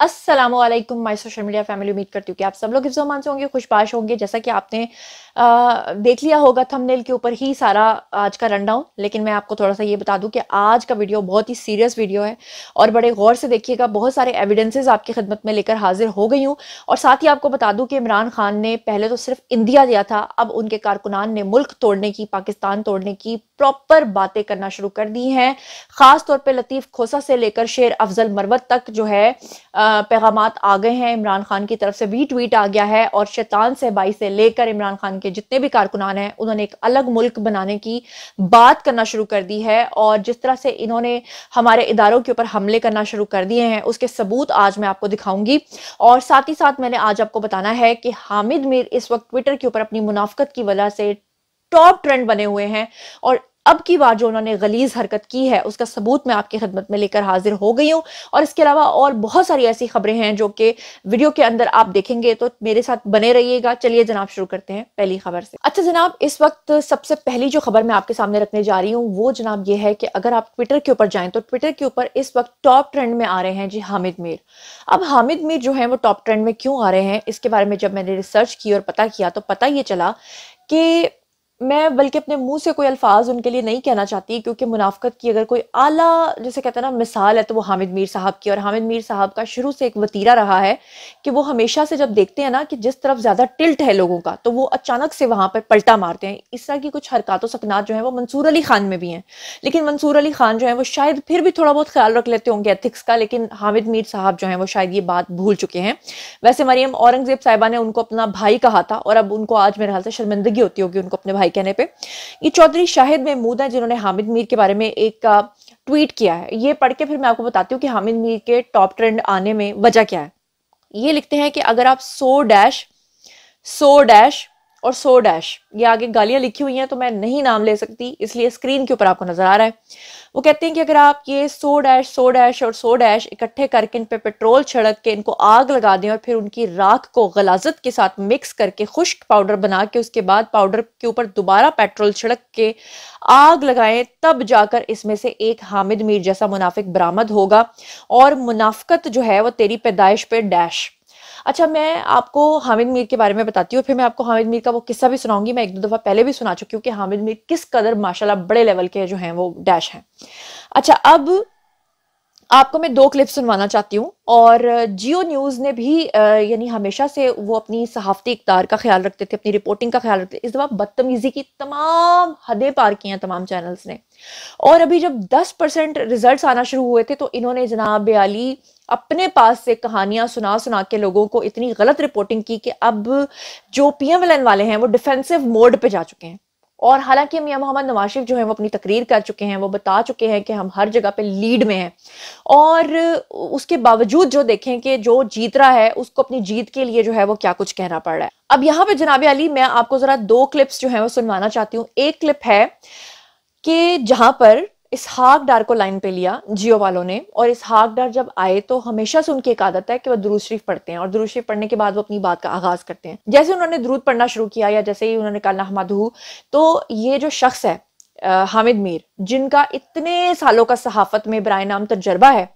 Aslam my social media family उम्मीद करती हूँ कि आप सब लोग इफ्जमान से होंगे खुशबाश होंगे। जैसा कि आपने आ, देख लिया होगा थंबनेल के ऊपर ही सारा आज का रन डाउन लेकिन मैं आपको थोड़ा सा ये बता दूँ कि आज का वीडियो बहुत ही सीरियस वीडियो है और बड़े गौर से देखिएगा बहुत सारे एविडेंसेज आपकी खिदमत में लेकर हाजिर हो गई हूँ। और साथ ही आपको बता दूँ कि इमरान खान ने पहले तो सिर्फ़ इंडिया दिया था अब उनके कारकुनान ने मुल्क तोड़ने की पाकिस्तान तोड़ने की प्रॉपर बातें करना शुरू कर दी हैं। ख़ास तौर पर लतीफ़ खोसा से लेकर शेर अफजल मरवत तक जो है पैगाम आ गए हैं। इमरान खान की तरफ़ से भी ट्वीट आ गया है और शैतान से बाई से लेकर इमरान खान के जितने भी कारकुनान हैं, उन्होंने एक अलग मुल्क बनाने की बात करना शुरू कर दी है और जिस तरह से इन्होंने हमारे इदारों के ऊपर हमले करना शुरू कर दिए हैं, उसके सबूत आज मैं आपको दिखाऊँगी। और साथ ही साथ मैंने आज आपको बताना है कि हामिद मीर इस वक्त ट्विटर के ऊपर अपनी मुनाफ्त की वजह से टॉप ट्रेंड बने हुए हैं और अब की बार जो उन्होंने गलीज हरकत की है, उसका सबूत मैं आपकी खिदमत में लेकर हाजिर हो गई हूँ। और इसके अलावा और बहुत सारी ऐसी खबरें हैं जो कि वीडियो के अंदर आप देखेंगे तो मेरे साथ बने रहिएगा। चलिए जनाब, शुरू करते हैं पहली खबर से। अच्छा जनाब, इस वक्त सबसे पहली जो खबर मैं आपके सामने रखने जा रही हूँ, वो जनाब ये है कि अगर आप ट्विटर के ऊपर जाएँ तो ट्विटर के ऊपर इस वक्त टॉप ट्रेंड में आ रहे हैं जी हामिद मीर। अब हामिद मीर जो है, वो टॉप ट्रेंड में क्यों आ रहे हैं, इसके बारे में जब मैंने रिसर्च की और पता किया तो पता ये चला कि मैं बल्कि अपने मुँह से कोई अल्फाज उनके लिए नहीं कहना चाहती, क्योंकि मुनाफ्त की अगर कोई आला, जैसे कहते हैं ना, मिसाल है तो वो हामिद मीर साहब की, और हामिद मीर साहब का शुरू से एक वतीरा रहा है कि वो हमेशा से जब देखते हैं ना कि जिस तरफ़ ज़्यादा टिल्ट है लोगों का तो वो अचानक से वहाँ पर पलटा मारते हैं। इस तरह की कुछ हरकत सकनात जो है, वो मंसूर अली खान में भी हैं। लेकिन मंसूर अली खान जो है, वो शायद फिर भी थोड़ा बहुत ख्याल रख लेते होंगे एथिक्स का, लेकिन हामिद मीर साहब जो है, वो शायद ये बात भूल चुके हैं। वैसे मरियम औरंगज़ेब साहिबा ने उनको अपना भाई कहा था, और अब उनको आज मेरे ख्याल से शर्मिंदगी होती होगी, उनको अपने भाई कहने पे। ये चौधरी शाहिद महमूद है जिन्होंने हामिद मीर के बारे में एक ट्वीट किया है। ये पढ़ के फिर मैं आपको बताती हूँ कि हामिद मीर के टॉप ट्रेंड आने में वजह क्या है। ये लिखते हैं कि अगर आप सो डैश सो डैश और सो डैश ये आगे गालियाँ लिखी हुई हैं तो मैं नहीं नाम ले सकती, इसलिए स्क्रीन के ऊपर आपको नज़र आ रहा है। वो कहते हैं कि अगर आप ये सो डैश सो डैश और सो डैश इकट्ठे करके इन पे पेट्रोल छिड़क के इनको आग लगा दें और फिर उनकी राख को गलाजत के साथ मिक्स करके खुश्क पाउडर बना के उसके बाद पाउडर के ऊपर दोबारा पेट्रोल छिड़क के आग लगाएँ, तब जाकर इसमें से एक हामिद मीर जैसा मुनाफिक बरामद होगा और मुनाफ्त जो है वो तेरी पैदाइश पे डैश अच्छा मैं आपको हामिद मीर के बारे में बताती हूँ, फिर मैं आपको हामिद मीर का वो किस्सा भी सुनाऊँगी। मैं एक दो दफ़ा पहले भी सुना चुकी हूँ कि हामिद मीर किस कदर, माशाल्लाह, बड़े लेवल के जो हैं, वो डैश हैं। अच्छा अब आपको मैं दो क्लिप सुनवाना चाहती हूँ और जियो न्यूज़ ने भी यानी हमेशा से वो अपनी सहाफ़ती इकदार का ख्याल रखते थे, अपनी रिपोर्टिंग का ख्याल रखते थे। इस दफ़ा बदतमीज़ी की तमाम हदें पार की हैं तमाम चैनल्स ने। और अभी जब 10 परसेंट रिज़ल्ट आना शुरू हुए थे तो इन्होंने जनाब अली अपने पास से कहानियाँ सुना सुना के लोगों को इतनी गलत रिपोर्टिंग की कि अब जो पी एम वाले हैं, वो डिफेंसिव मोड पे जा चुके हैं। और हालाँकि मियाँ मोहम्मद नवाज़ शरीफ जो है, वो अपनी तकरीर कर चुके हैं, वो बता चुके हैं कि हम हर जगह पे लीड में हैं। और उसके बावजूद जो देखें कि जो जीत रहा है, उसको अपनी जीत के लिए जो है, वो क्या कुछ कहना पड़ रहा है। अब यहाँ पे जनाब अली, मैं आपको जरा दो क्लिप्स जो है, वो सुनवाना चाहती हूँ। एक क्लिप है कि जहाँ पर इसहाक डार को लाइन पे लिया जियो वालों ने, और इस हाक डार जब आए तो हमेशा से उनकी एक आदत है कि वह दरूद शरीफ पढ़ते हैं, और दरूद शरीफ पढ़ने के बाद वो अपनी बात का आगाज़ करते हैं। जैसे उन्होंने दरूद पढ़ना शुरू किया, या जैसे ही उन्होंने कहा नहमदहू तो ये जो शख्स है हामिद मीर, जिनका इतने सालों का सहाफत में बरए नाम तजर्बा है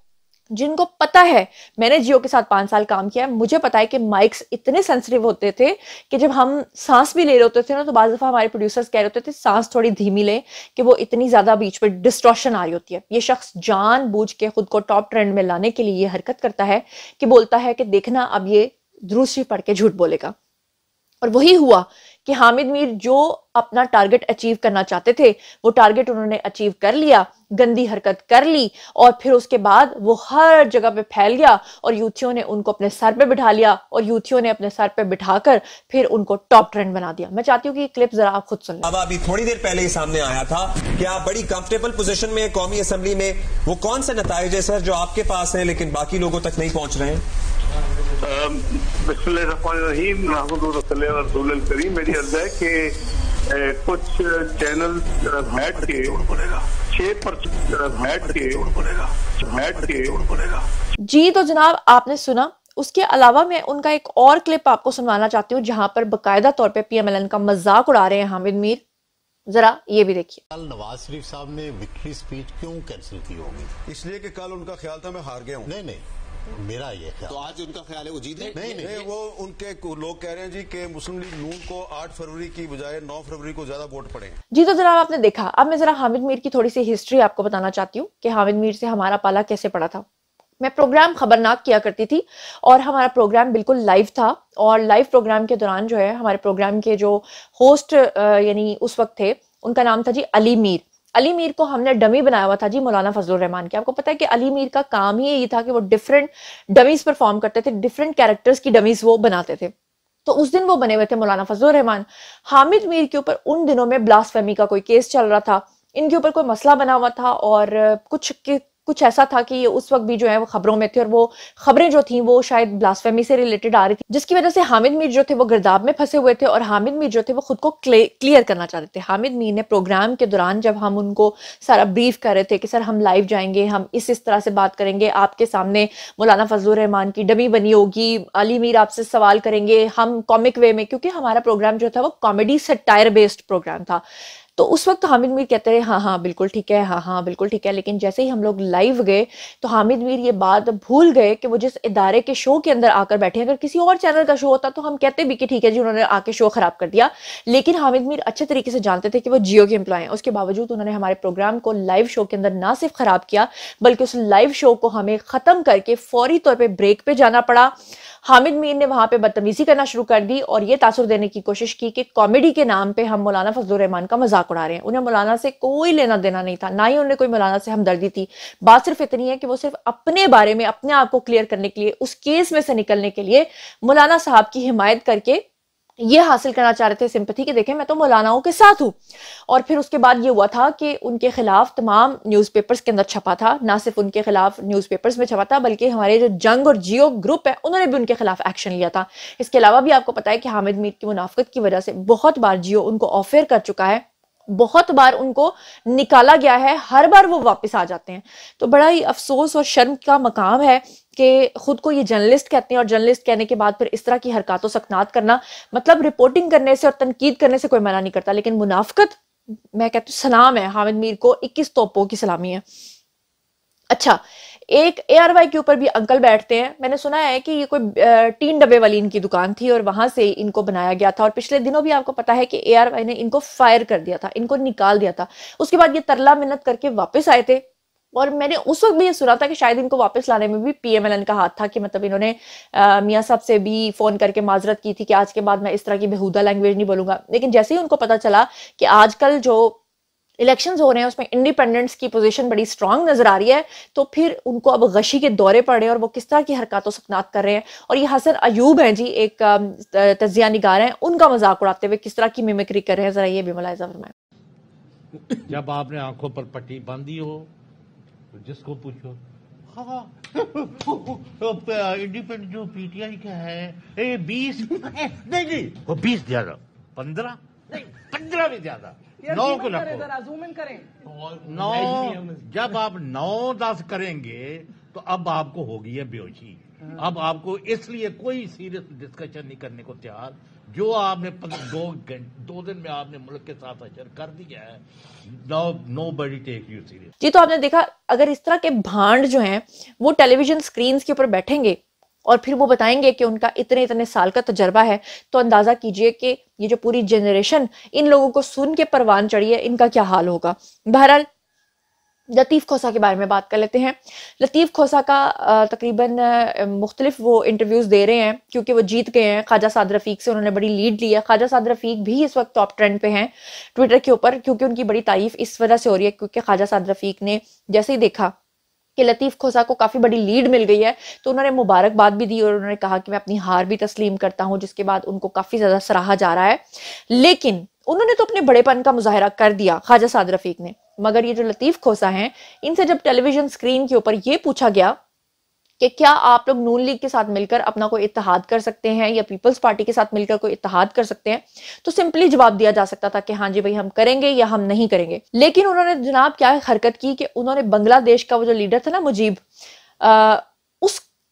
जिनको पता है, मैंने जियो के साथ पाँच साल काम किया है, मुझे पता है कि माइक्स इतने सेंसिटिव होते थे कि जब हम सांस भी ले रहे होते थे ना तो बाज़ दफ़ा हमारे प्रोड्यूसर्स कह रहे होते थे, सांस थोड़ी धीमी लें कि वो इतनी ज़्यादा बीच पर डिस्ट्रॉशन आ रही होती है। ये शख्स जान बूझ के खुद को टॉप ट्रेंड में लाने के लिए ये हरकत करता है कि बोलता है कि, देखना, अब ये दूसरी पढ़ के झूठ बोलेगा। और वही हुआ कि हामिद मीर जो अपना टारगेट अचीव करना चाहते थे, वो टारगेट उन्होंने अचीव कर लिया, गंदी हरकत कर ली और फिर उसके बाद वो हर जगह पे फैल गया और यूथियों ने उनको अपने सर पे बिठा लिया और यूथियों ने अपने सर पे बिठाकर फिर उनको टॉप ट्रेंड बना दिया। मैं चाहती हूँ कि क्लिप जरा आप खुद सुन अब अभी थोड़ी देर पहले ही सामने आया था कि आप बड़ी कंफर्टेबल पोजिशन में कौमी असम्बली में वो कौन से नतज है सर जो आपके पास है लेकिन बाकी लोगों तक नहीं पहुँच रहे हैं? रसूल करीम मेरी अर्ज़ है कि कुछ चैनल बैठ के छह परसेंट बैठ के बैठ के। जी तो जनाब आपने सुना। उसके अलावा मैं उनका एक और क्लिप आपको सुनवाना चाहती हूँ जहाँ पर बकायदा तौर पे पीएमएलएन का मज़ाक उड़ा रहे हैं हामिद मीर। जरा ये भी देखिए। कल नवाज़ शरीफ साहब ने विक्ट्री स्पीच क्यों कैंसिल की होगी? इसलिए कि कल उनका ख्याल था मैं हार गया हूँ। नहीं नहीं। मेरा ये ख्याल। तो आज उनका ख्याल है वो जीत? गए नहीं नहीं। नहीं वो उनके लोग कह रहे हैं जी कि मुस्लिम लीग नून को 8 फरवरी की बजाय 9 फरवरी को ज़्यादा वोट पड़ेंगे जी तो जनाब आपने देखा। अब मैं जरा हामिद मीर की थोड़ी सी हिस्ट्री आपको बताना चाहती हूँ कि हामिद मीर से हमारा पाला कैसे पड़ा था। मैं प्रोग्राम खबरनाक किया करती थी और हमारा प्रोग्राम बिल्कुल लाइव था और लाइव प्रोग्राम के दौरान जो है हमारे प्रोग्राम के जो होस्ट यानी उस वक्त थे उनका नाम था जी अली मीर। अली मीर को हमने डमी बनाया हुआ था जी, मौलाना फजल रहमान के। आपको पता है कि अली मीर का काम ही यही था कि वो डिफरेंट डमीज परफॉर्म करते थे डिफरेंट कैरेक्टर्स की डमीज वो बनाते थे। तो उस दिन वो बने हुए थे मौलाना फजल रहमान हामिद मीर के ऊपर उन दिनों में ब्लास्ट का कोई केस चल रहा था, इनके ऊपर कोई मसला बना हुआ था और कुछ कुछ ऐसा था कि उस वक्त भी जो है वो खबरों में थे और वो खबरें जो थी, वो शायद ब्लास्फेमी से रिलेटेड आ रही थी, जिसकी वजह से हामिद मीर जो थे वो गिरदाब में फंसे हुए थे और हामिद मीर जो थे वो खुद को क्लियर करना चाहते थे। हामिद मीर ने प्रोग्राम के दौरान जब हम उनको सारा ब्रीफ कर रहे थे कि, सर, हम लाइव जाएँगे, हम इस इस तरह से बात करेंगे, आपके सामने मौलाना फजल रहमान की डमी बनी होगी, अली मीर आपसे सवाल करेंगे, हम कॉमिक वे में, क्योंकि हमारा प्रोग्राम जो था वो कॉमेडी सटायर बेस्ड प्रोग्राम था। तो उस वक्त हामिद मीर कहते रहे हाँ हाँ बिल्कुल ठीक है हाँ हाँ बिल्कुल ठीक है। लेकिन जैसे ही हम लोग लाइव गए तो हामिद मीर ये बात भूल गए कि वो जिस इदारे के शो के अंदर आकर बैठे अगर किसी और चैनल का शो होता तो हम कहते भी कि ठीक है जी, उन्होंने आके शो खराब कर दिया। लेकिन हामिद मीर अच्छे तरीके से जानते थे कि वो जियो के एम्प्लॉय हैं। उसके बावजूद उन्होंने हमारे प्रोग्राम को लाइव शो के अंदर ना सिर्फ़ खराब किया, बल्कि उस लाइव शो को हमें ख़त्म करके फौरी तौर पर ब्रेक पे जाना पड़ा। हामिद मीर ने वहाँ पे बदतमीजी करना शुरू कर दी और ये तासुर देने की कोशिश की कि कॉमेडी के नाम पे हम मौलाना फजल रहमान का मज़ाक उड़ा रहे हैं। उन्हें मौलाना से कोई लेना देना नहीं था, ना ही उन्हें कोई मौलाना से हमदर्दी थी। बात सिर्फ़ इतनी है कि वो सिर्फ़ अपने बारे में, अपने आप को क्लियर करने के लिए, उस केस में से निकलने के लिए मौलाना साहब की हिमायत करके ये हासिल करना चाह रहे थे सिंपथी के देखें, मैं तो मौलानाओं के साथ हूँ। और फिर उसके बाद ये हुआ था कि उनके खिलाफ तमाम न्यूज़पेपर्स के अंदर छपा था। ना सिर्फ़ उनके खिलाफ न्यूज़पेपर्स में छपा था, बल्कि हमारे जो जंग और जियो ग्रुप है, उन्होंने भी उनके खिलाफ एक्शन लिया था। इसके अलावा भी आपको पता है कि हामिद मीर की मुनाफ़त की वजह से बहुत बार जियो उनको ऑफेयर कर चुका है। बहुत बार उनको निकाला गया है, हर बार वो वापस आ जाते हैं। तो बड़ा ही अफसोस और शर्म का मकाम है कि खुद को ये जर्नलिस्ट कहते हैं और जर्नलिस्ट कहने के बाद फिर इस तरह की हरकतों सकनात करना मतलब रिपोर्टिंग करने से और तनकीद करने से कोई मना नहीं करता, लेकिन मुनाफ्त मैं कहती हूँ, सलाम है। हामिद मीर को इक्कीस तोपों की सलामी है। अच्छा एक ए आर वाई के ऊपर भी अंकल बैठते हैं। मैंने सुना है कि ये कोई तीन डब्बे वाली इनकी दुकान थी और वहाँ से इनको बनाया गया था। और पिछले दिनों भी आपको पता है कि ए आर वाई ने इनको फायर कर दिया था, इनको निकाल दिया था। उसके बाद ये तरला मिन्नत करके वापस आए थे। और मैंने उस वक्त भी ये सुना था कि शायद इनको वापस लाने में भी पीएमएलएन का हाथ था कि मतलब इन्होंने मियाँ साहब से भी फ़ोन करके माजरत की थी कि आज के बाद मैं इस तरह की बेहूदा लैंग्वेज नहीं बोलूँगा। लेकिन जैसे ही उनको पता चला कि आजकल जो इलेक्शंस हो रहे हैं, उसमें इंडिपेंडेंस की पोजीशन बड़ी स्ट्रांग नज़र आ रही है तो फिर उनको अब गशी के दौरे पड़े और वो किस तरह की हरकतों सकनात कर रहे हैं। और ये हसन अयूब हैं जी, एक तजिया निगार हैं, उनका मज़ाक उड़ाते हुए किस तरह की मिमिक्री कर रहे हैं, जरा ये भी मुलायजा फरमाए। जब आपने आँखों पर पट्टी बांधी हो तो जिसको पूछो हाँ इंडिपेंडेंट जो पीटीआई का है ए बीस, नहीं नहीं, वो बीस ज़्यादा, पंद्रह, नहीं, पंद्रह भी ज़्यादा नौ को रखो नौ जब आप नौ दस करेंगे तो अब आपको होगी है बेहोशी। अब आपको इसलिए कोई सीरियस डिस्कशन नहीं करने को तैयार। जो आपने दो दो दिन में आपने मुल्क के साथ अशर कर दिया है no no buddy take you serious जी तो आपने देखा अगर इस तरह के भांड जो हैं वो टेलीविज़न स्क्रीन के ऊपर बैठेंगे और फिर वो बताएँगे कि उनका इतने इतने साल का तजर्बा है तो अंदाज़ा कीजिए कि ये जो पूरी जनरेशन इन लोगों को सुन के परवान चढ़ी है इनका क्या हाल होगा। बहरहाल, लतीफ़ खोसा के बारे में बात कर लेते हैं। लतीफ़ खोसा का तकरीबन मुख्तलिफ़ वो इंटरव्यूज़ दे रहे हैं, क्योंकि वो जीत गए हैं। ख्वाजा साद रफ़ीक से उन्होंने बड़ी लीड ली है। ख्वाजा साद रफ़ीक भी इस वक्त टॉप ट्रेंड पे हैं ट्विटर के ऊपर, क्योंकि उनकी बड़ी तारीफ़ इस वजह से हो रही है, क्योंकि ख्वाजा साद रफ़ीक ने जैसे ही देखा कि लतीफ़ खोसा को काफ़ी बड़ी लीड मिल गई है। तो उन्होंने मुबारकबाद भी दी और उन्होंने कहा कि मैं अपनी हार भी तस्लीम करता हूँ, जिसके बाद उनको काफ़ी ज़्यादा सराहा जा रहा है। लेकिन उन्होंने तो अपने बड़ेपन का मुजाहरा कर दिया, ख्वाजा साद रफीक ने। मगर ये जो लतीफ़ खोसा हैं, इनसे जब टेलीविज़न स्क्रीन के ऊपर ये पूछा गया कि क्या आप लोग नून लीग के साथ मिलकर अपना कोई इतिहाद कर सकते हैं या पीपल्स पार्टी के साथ मिलकर कोई इतिहाद कर सकते हैं? तो सिंपली जवाब दिया जा सकता था कि हाँ जी भाई, हम करेंगे या हम नहीं करेंगे। लेकिन उन्होंने जनाब क्या हरकत की कि उन्होंने बांग्लादेश का वो जो लीडर था ना मुजीब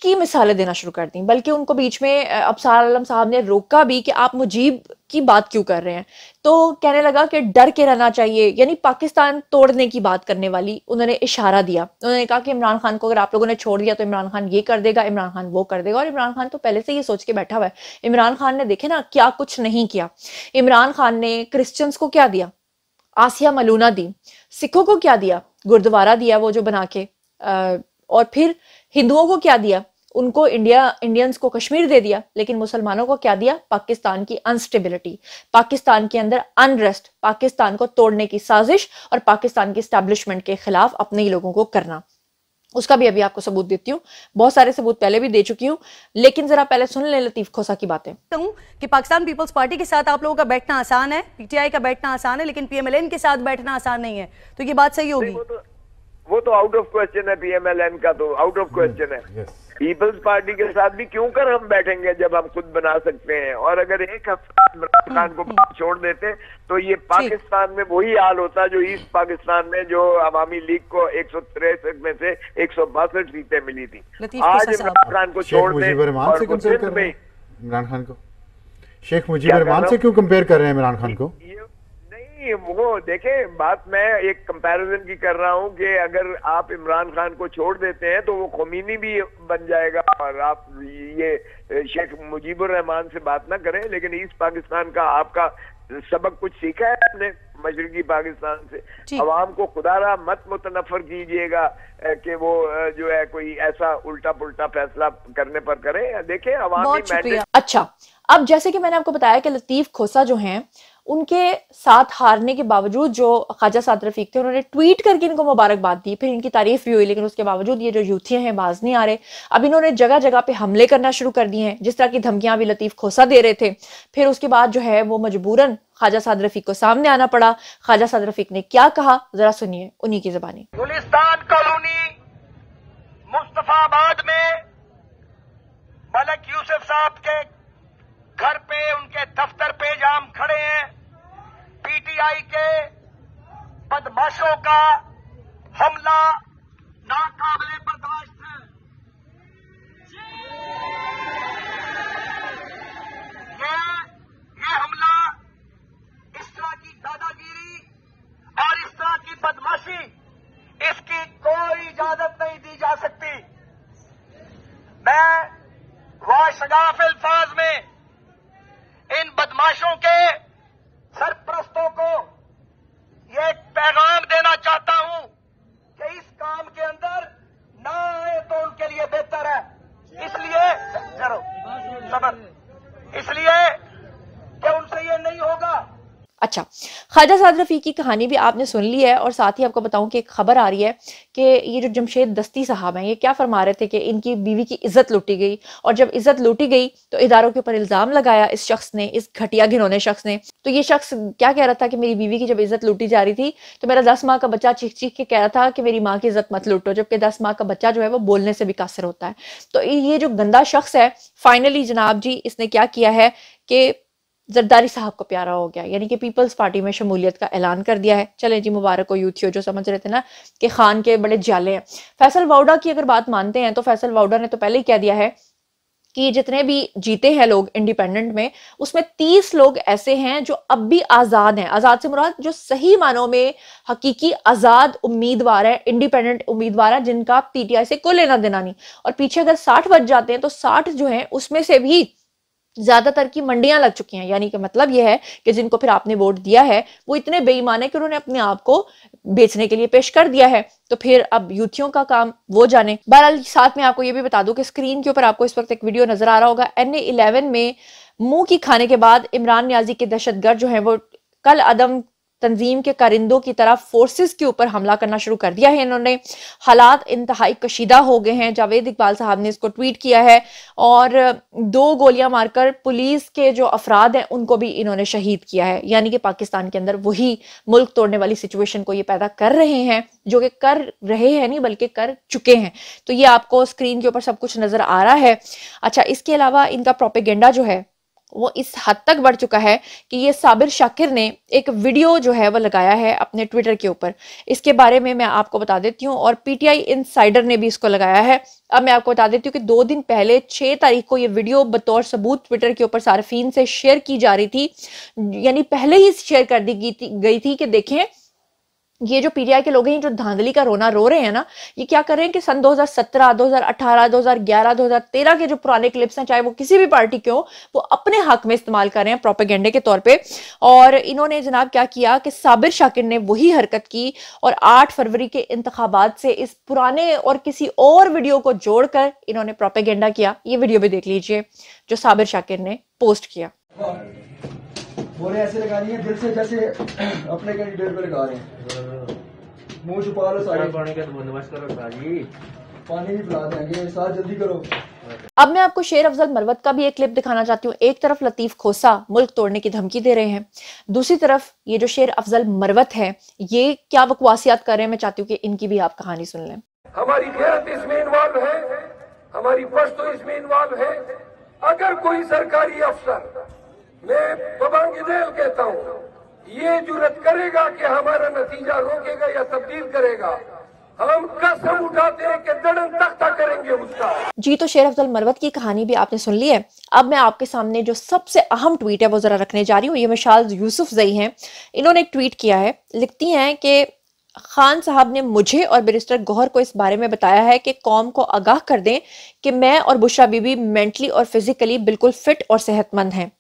की मिसालें देना शुरू कर दी। बल्कि उनको बीच में अफसार आलम साहब ने रोका भी कि आप मुजीब की बात क्यों कर रहे हैं। तो कहने लगा कि डर के रहना चाहिए, यानी पाकिस्तान तोड़ने की बात करने वाली उन्होंने इशारा दिया। उन्होंने कहा कि इमरान खान को अगर आप लोगों ने छोड़ दिया तो इमरान खान ये कर देगा, इमरान खान वो कर देगा। और इमरान खान तो पहले से ये सोच के बैठा हुआ है। इमरान खान ने देखे ना, क्या कुछ नहीं किया। इमरान खान ने क्रिश्चियंस को क्या दिया? आसिया मलूना दी। सिखों को क्या दिया? गुरुद्वारा दिया वो जो बना के। और फिर हिंदुओं को क्या दिया? उनको इंडिया इंडियंस को कश्मीर दे दिया लेकिन मुसलमानों को क्या दिया? पाकिस्तान की अनस्टेबिलिटी पाकिस्तान के अंदर अनरेस्ट पाकिस्तान को तोड़ने की साजिश और पाकिस्तान की स्टैब्लिशमेंट के खिलाफ अपने ही लोगों को करना। उसका भी अभी आपको सबूत देती हूँ। बहुत सारे सबूत पहले भी दे चुकी हूँ लेकिन जरा पहले सुन ले लतीफ खोसा की बातें। कहूँ कि पाकिस्तान पीपल्स पार्टी के साथ आप लोगों का बैठना आसान है पीटीआई का बैठना आसान है लेकिन पीएमएलएन के साथ बैठना आसान नहीं है। तो ये बात सही होगी। वो तो आउट ऑफ़ क्वेश्चन है पीएमएलएन का तो आउट ऑफ़ क्वेश्चन है। पीपल्स पार्टी के साथ भी क्यों कर हम बैठेंगे जब हम खुद बना सकते हैं? और अगर एक हफ़्ता इमरान खान को हम्म। छोड़ देते तो ये पाकिस्तान में वही हाल होता जो ईस्ट पाकिस्तान में जो अवामी लीग को एक सौ तिरसठ में से एक सौ बासठ सीटें मिली थी। आज इमरान खान को छोड़ दे इमरान खान को। शेख मुजीबर से क्यों कंपेयर कर रहे हैं इमरान खान को? नहीं वो देखे बात मैं एक कंपैरिजन की कर रहा हूँ कि अगर आप इमरान खान को छोड़ देते हैं तो वो खोमीनी भी बन जाएगा और आप ये शेख मुजीबुर रहमान से बात ना करें लेकिन ईस्ट पाकिस्तान का आपका सबक कुछ सीखा है आपने मशरकी पाकिस्तान से। अवाम को खुदारा मत मुतनफर कीजिएगा कि वो जो है कोई ऐसा उल्टा पुल्टा फैसला करने पर करे। देखें अवामी अच्छा अब जैसे कि मैंने आपको बताया कि लतीफ खोसा जो हैं उनके साथ हारने के बावजूद जो ख्वाजा साद रफीक थे, उन्होंने ट्वीट करके इनको मुबारकबाद दी। फिर इनकी तारीफ़ भी हुई, लेकिन उसके बावजूद ये जो यूथियाँ हैं, बाज नहीं आ रहे। अब इन्होंने जगह जगह पे हमले करना शुरू कर दिए हैं, जिस तरह की धमकियाँ भी लतीफ खोसा दे रहे थे। फिर उसके बाद जो है, वो मजबूरन ख्वाजा साद रफीक को सामने आना पड़ा। ख्वाजा साद रफीक ने क्या कहा? जरा सुनिए उन्हीं की जबानी। कॉलोनी मुस्तफाबाद में मलक यूसुफ साहब के घर पे उनके दफ्तर पे जाम खड़े हैं। पीटीआई के बदमाशों का हमला, नाकाबले बर्दाश्त है। ये ये हमला इस तरह की दादागिरी और इस तरह की बदमाशी, इसकी कोई इजाज़त नहीं दी जा सकती। मैं वाशगाफ अल्फाज में इन बदमाशों के सरप्रस्तों को ये पैगाम देना चाहता हूँ कि इस काम के अंदर ना आए तो उनके लिए बेहतर है इसलिए चलो सबर इसलिए कि उनसे ये नहीं होगा अच्छा ख्वाजा साद रफ़ी की कहानी भी आपने सुन ली है और साथ ही आपको बताऊँ कि एक खबर आ रही है कि ये जो जमशेद दस्ती साहब हैं, ये क्या फरमा रहे थे कि इनकी बीवी की इज़्ज़त लूटी गई और जब इज़्ज़त लूटी गई तो इदारों के ऊपर इल्ज़ाम लगाया इस शख्स ने, इस घटिया घिनौने शख्स ने। तो ये शख्स क्या कह रहा था कि मेरी बीवी की जब इज़्ज़त लूटी जा रही थी तो मेरा दस माह का बच्चा चीख चीख के कह रहा था कि मेरी माँ की इज़्ज़त मत लूटो, जबकि दस माह का बच्चा जो है वो बोलने से भी कासिर होता है। तो ये जो गंदा शख्स है, फाइनली जनाब जी इसने क्या किया है कि जरदारी साहब को प्यारा हो गया। यानी कि पीपल्स पार्टी में शमूलियत का ऐलान कर दिया है। चले जी, मुबारक को यूथियो जो समझ रहे थे ना कि खान के बड़े जाले हैं। फैसल वाउडा की अगर बात मानते हैं तो फैसल वाउडा ने तो पहले ही कह दिया है कि जितने भी जीते हैं लोग इंडिपेंडेंट में, उसमें तीस लोग ऐसे हैं जो अब भी आज़ाद हैं। आज़ाद से मुराद जो सही मानों में हकीकी आज़ाद उम्मीदवार है इंडिपेंडेंट उम्मीदवार है, जिनका पीटीआई से कोई लेना देना नहीं। और पीछे अगर साठ बच जाते हैं तो साठ जो है, उसमें से भी ज़्यादातर की मंडियाँ लग चुकी हैं। यानी कि मतलब यह है कि जिनको फिर आपने वोट दिया है, वो इतने बेईमान है कि उन्होंने अपने आप को बेचने के लिए पेश कर दिया है। तो फिर अब यूथियों का काम वो जाने। बहरहाल, साथ में आपको ये भी बता दूँ कि स्क्रीन के ऊपर आपको इस वक्त एक वीडियो नज़र आ रहा होगा। एन इलेवन में मुँह की खाने के बाद इमरान न्याजी के दहशतगर्द जो है, वो कल अदम तंजीम के कारिंदों की तरफ़ फोर्सेस के ऊपर हमला करना शुरू कर दिया है। इन्होंने हालात इंतहाई कशीदा हो गए हैं। जावेद इकबाल साहब ने इसको ट्वीट किया है और दो गोलियाँ मारकर पुलिस के जो अफराद हैं, उनको भी इन्होंने शहीद किया है। यानी कि पाकिस्तान के अंदर वही मुल्क तोड़ने वाली सिचुएशन को ये पैदा कर रहे हैं, जो कि कर रहे हैं नहीं, बल्कि कर चुके हैं। तो ये आपको स्क्रीन के ऊपर सब कुछ नज़र आ रहा है। अच्छा इसके अलावा इनका प्रोपेगेंडा जो है वो इस हद तक बढ़ चुका है कि ये साबिर शाकिर ने एक वीडियो जो है वो लगाया है अपने ट्विटर के ऊपर। इसके बारे में मैं आपको बता देती हूँ और पीटीआई इनसाइडर ने भी इसको लगाया है। अब मैं आपको बता देती हूँ कि दो दिन पहले छः तारीख को ये वीडियो बतौर सबूत ट्विटर के ऊपर सार्फिन से शेयर की जा रही थी। यानी पहले ही शेयर कर दी गई थी कि देखें ये जो पीटीआई के लोग हैं जो धांधली का रोना रो रहे हैं ना ये क्या कर रहे हैं कि सन 2017, 2018, 2011, 2013 के जो पुराने क्लिप्स हैं चाहे वो किसी भी पार्टी के हो वो अपने हक में इस्तेमाल कर रहे हैं प्रोपेगेंडे के तौर पे। और इन्होंने जनाब क्या किया कि साबिर शाकिर ने वही हरकत की और 8 फरवरी के इंतबात से इस पुराने और किसी और वीडियो को जोड़कर इन्होंने प्रोपेगेंडा किया। ये वीडियो भी देख लीजिए जो साबिर शाकिर ने पोस्ट किया। बोले ऐसे लगानी है दिल से जैसे अपने कैंडिडेट पे लगा रहे हैं। मुँह छुपा लो सारे। पानी का बंदोबस्त करो जी पानी भी पिला देंगे साथ जल्दी करो। अब मैं आपको शेर अफजल मरवत का भी एक क्लिप दिखाना चाहती हूँ। एक तरफ़ लतीफ खोसा मुल्क तोड़ने की धमकी दे रहे हैं। दूसरी तरफ़ ये जो शेर अफजल मरवत है ये क्या बकवासियात कर रहे हैं? मैं चाहती हूँ कि इनकी भी आप कहानी सुन लें। हमारी गैरत इसमें इन्वॉल्व है हमारी पश्तो इसमें इन्वॉल्व है। अगर कोई सरकारी अफसर मैं बबांगिदेल कहता हूँ, ये ज़रूरत करेगा कि हमारा नतीजा रोकेगा या तब्दील करेगा। हम कसम उठाते हैं कि दड़न तख्ता करेंगे उसका। जी तो शेर अफजल मरवत की कहानी भी आपने सुन ली है। अब मैं आपके सामने जो सबसे अहम ट्वीट है, वो जरा रखने जा रही हूँ। ये मिशाल यूसुफ जई हैं। इन्होंने एक ट्वीट किया है। लिखती हैं कि खान साहब ने मुझे और बैरिस्टर गौहर को इस बारे में बताया है कि कौम को आगाह कर दें कि मैं और बुशरा बीबी मेंटली और फिजिकली बिल्कुल फिट और सेहतमंद हैं।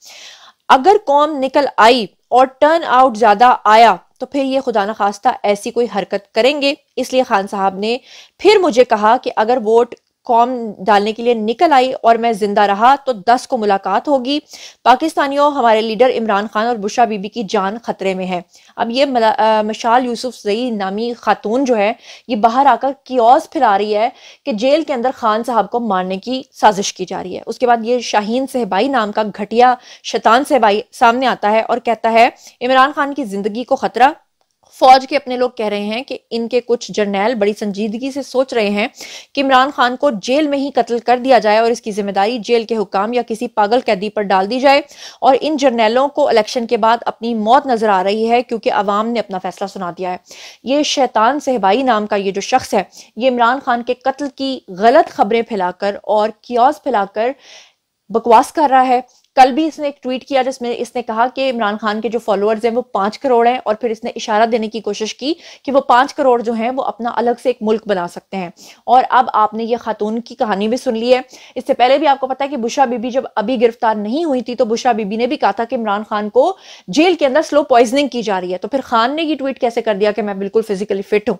अगर कौम निकल आई और टर्न आउट ज़्यादा आया तो फिर ये खुदा न खास्ता ऐसी कोई हरकत करेंगे। इसलिए खान साहब ने फिर मुझे कहा कि अगर वोट कॉम डालने के लिए निकल आई और मैं ज़िंदा रहा तो दस को मुलाकात होगी। पाकिस्तानियों, हमारे लीडर इमरान खान और बुशा बीबी की जान खतरे में है। अब ये मशाल यूसुफ जई नामी खातून जो है, ये बाहर आकर कियोस फैला रही है कि जेल के अंदर खान साहब को मारने की साजिश की जा रही है। उसके बाद ये शाहीन सहबाई नाम का घटिया शैतान सहबाई सामने आता है और कहता है, इमरान खान की ज़िंदगी को खतरा फौज के अपने लोग कह रहे हैं कि इनके कुछ जर्नैल बड़ी संजीदगी से सोच रहे हैं कि इमरान खान को जेल में ही कत्ल कर दिया जाए और इसकी ज़िम्मेदारी जेल के हुकाम या किसी पागल कैदी पर डाल दी जाए। और इन जर्नैलों को इलेक्शन के बाद अपनी मौत नज़र आ रही है क्योंकि अवाम ने अपना फैसला सुना दिया है। ये शैतान सहबाई नाम का ये जो शख्स है, ये इमरान खान के कत्ल की गलत खबरें फैलाकर और कियास फैलाकर बकवास कर रहा है। कल भी इसने एक ट्वीट किया जिसमें इसने कहा कि इमरान खान के जो फॉलोअर्स हैं वो पाँच करोड़ हैं और फिर इसने इशारा देने की कोशिश की कि वो पाँच करोड़ जो हैं वो अपना अलग से एक मुल्क बना सकते हैं। और अब आपने ये खातून की कहानी भी सुन ली है। इससे पहले भी आपको पता है कि बुशा बीबी जब अभी गिरफ़्तार नहीं हुई थी तो बुशा बीबी ने भी कहा था कि इमरान खान को जेल के अंदर स्लो पॉइजनिंग की जा रही है। तो फिर खान ने ये ट्वीट कैसे कर दिया कि मैं बिल्कुल फिजिकली फिट हूँ?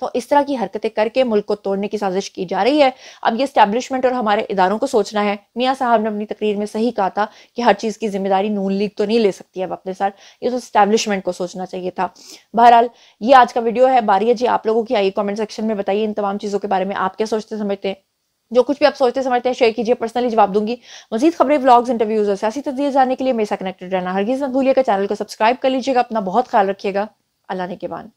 तो इस तरह की हरकतें करके मुल्क को तोड़ने की साजिश की जा रही है। अब ये स्टैब्लिशमेंट और हमारे इदारों को सोचना है। मियाँ साहब ने अपनी तकरीर में सही कहा था कि हर चीज़ की ज़िम्मेदारी नून लीग तो नहीं ले सकती अब अपने साथ। ये तो स्टैब्लिशमेंट को सोचना चाहिए था। बहरहाल, ये आज का वीडियो है। बारिया जी आप लोगों की, आइए कॉमेंट सेक्शन में बताइए इन तमाम चीज़ों के बारे में आप क्या सोचते समझते हैं। जो कुछ भी आप सोचते समझते हैं शेयर कीजिए पर्सनली जवाब दूँगी। मजीद खबरें व्लॉग्स इंटरव्यूज़ और सियासी तस्वीर जानने के लिए मेरे साथ कनेक्टेड रहना। हरगिज मत भूलिएगा चैनल को सब्सक्राइब कर लीजिएगा, अपना बहुत ख्याल रखिएगा। अल्लाह ने के बाद